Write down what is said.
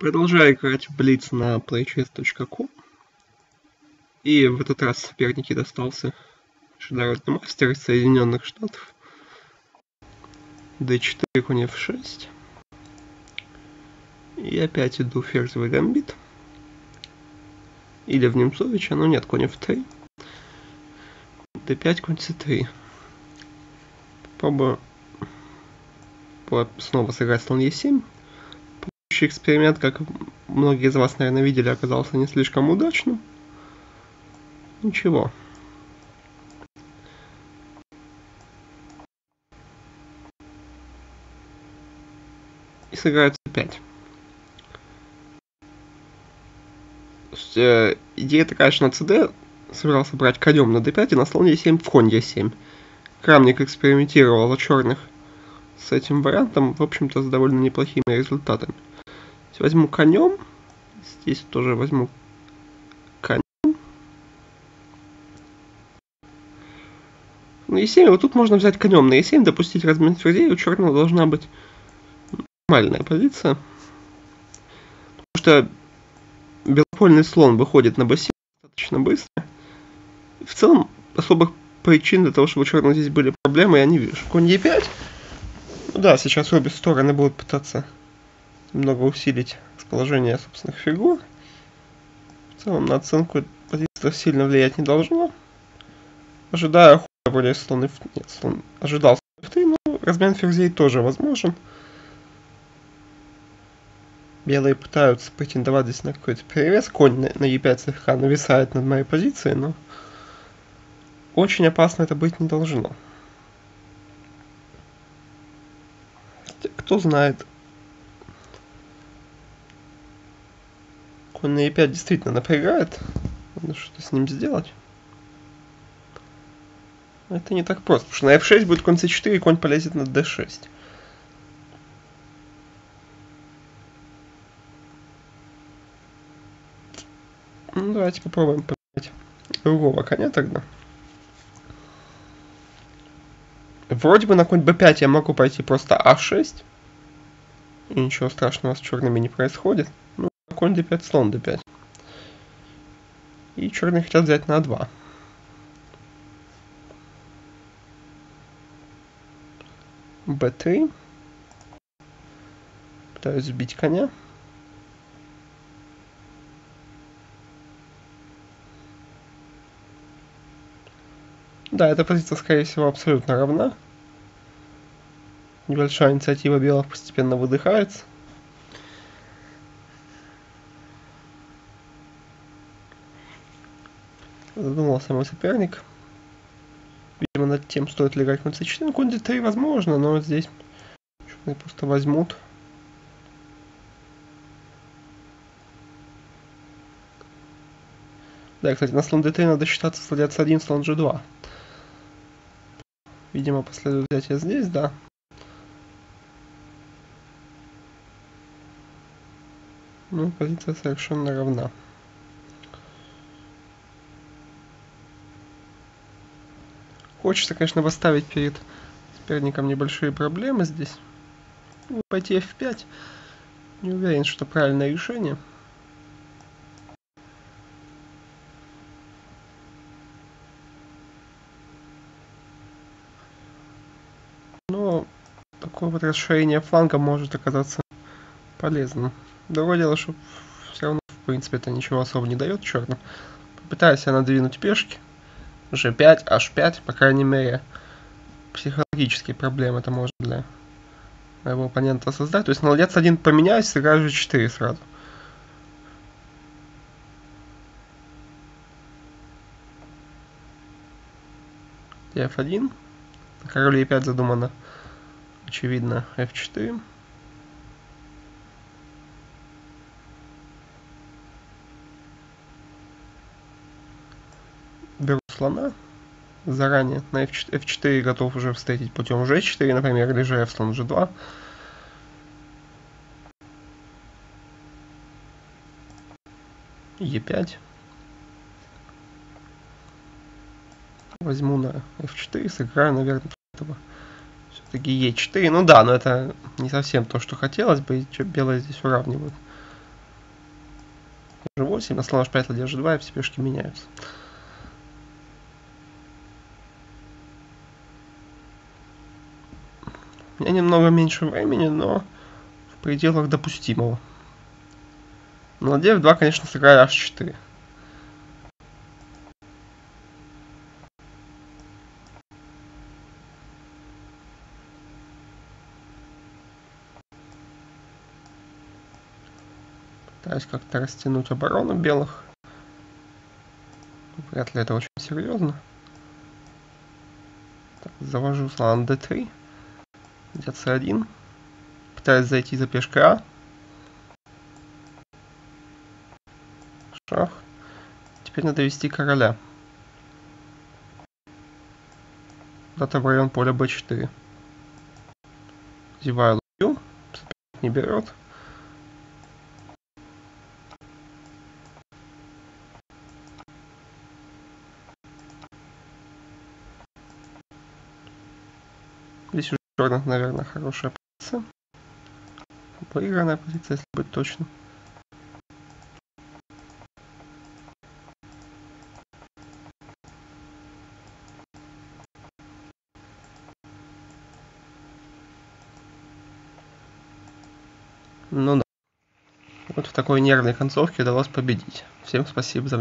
Продолжаю играть в Блиц на playchess.com. И в этот раз соперники достался шедородный мастер из Соединенных Штатов. d4, конь f6. И опять иду ферзевый гамбит. Или в Немцовича, но нет, конь f3. d5, конь c3. Попробую снова сыграть слон e7 предыдущий эксперимент, как многие из вас, наверное, видели, оказался не слишком удачным. Ничего. И сыграют 5. Э, идея такая, что на CD собирался брать конем на d5 и на слон e7 в конь e7. Крамник экспериментировал о черных с этим вариантом, в общем-то, с довольно неплохими результатами возьму конем. Здесь тоже возьму конем. На e7, вот тут можно взять конем на e7, допустить размен ферзей, у черного должна быть нормальная позиция. Потому что белопольный слон выходит на b7 достаточно быстро. В целом, особых причин для того, чтобы у черного здесь были проблемы, я не вижу. Конь e5. Ну да, сейчас обе стороны будут пытаться немного усилить расположение собственных фигур. В целом на оценку позиции сильно влиять не должно. Ожидаю хода более слон f... Нет, слон... Ожидал слон f3, но размен ферзей тоже возможен. Белые пытаются претендовать здесь на какой-то перевес. Конь на, на e5 слегка нависает над моей позицией, но очень опасно это быть не должно. Кто знает, Конь на e5 действительно напрягает. Надо что-то с ним сделать. Это не так просто, потому что на f6 будет конь c4, и конь полезет на d6. Ну, давайте попробуем поменять другого коня тогда. Вроде бы на конь b5 я могу пойти просто a6. И ничего страшного с черными не происходит конь d5, слон d5. И черные хотят взять на 2. b3. Пытаюсь сбить коня. Да, эта позиция, скорее всего, абсолютно равна. Небольшая инициатива белых постепенно выдыхается. Задумался мой соперник. Видимо, над тем, стоит ли играть на c4. Ну, конь d3 возможно, но вот здесь черные просто возьмут. Да, кстати, на слон d3 надо считаться слон c1, слон g2. Видимо, последует взятие здесь, да. Ну, позиция совершенно равна. Хочется, конечно, поставить перед соперником небольшие проблемы здесь. Ну, пойти f5. Не уверен, что правильное решение. Но такое вот расширение фланга может оказаться полезным. Другое дело, что все равно, в принципе, это ничего особо не дает черным. Попытаюсь я надвинуть пешки g5, h5, по крайней мере, психологические проблемы это может для моего оппонента создать. То есть на ладец 1 поменяюсь, сыграю g4 сразу. f1. Король e5 задумано, очевидно, f4. Слона заранее. На f4, f4 готов уже встретить путем g4, например, или же f слон g2. e5. Возьму на f4, сыграю, наверное, этого. Все-таки e4. Ну да, но это не совсем то, что хотелось бы, и белые здесь уравнивают 8, на слон h5, ладья g2, и все пешки меняются. Меня немного меньше времени, но в пределах допустимого. На ладья f2, конечно, сыграю h4. Пытаюсь как-то растянуть оборону белых. Вряд ли это очень серьезно. Так, завожу слон d3. Идет c1. Пытаюсь зайти за пешкой А. Шах. Теперь надо вести короля. Куда-то в район поля b4. Зеваю ладью. Не берет. Здесь уже черных, наверное, хорошая позиция. Проигранная позиция, если быть точно. Ну да. Вот в такой нервной концовке удалось победить. Всем спасибо за внимание.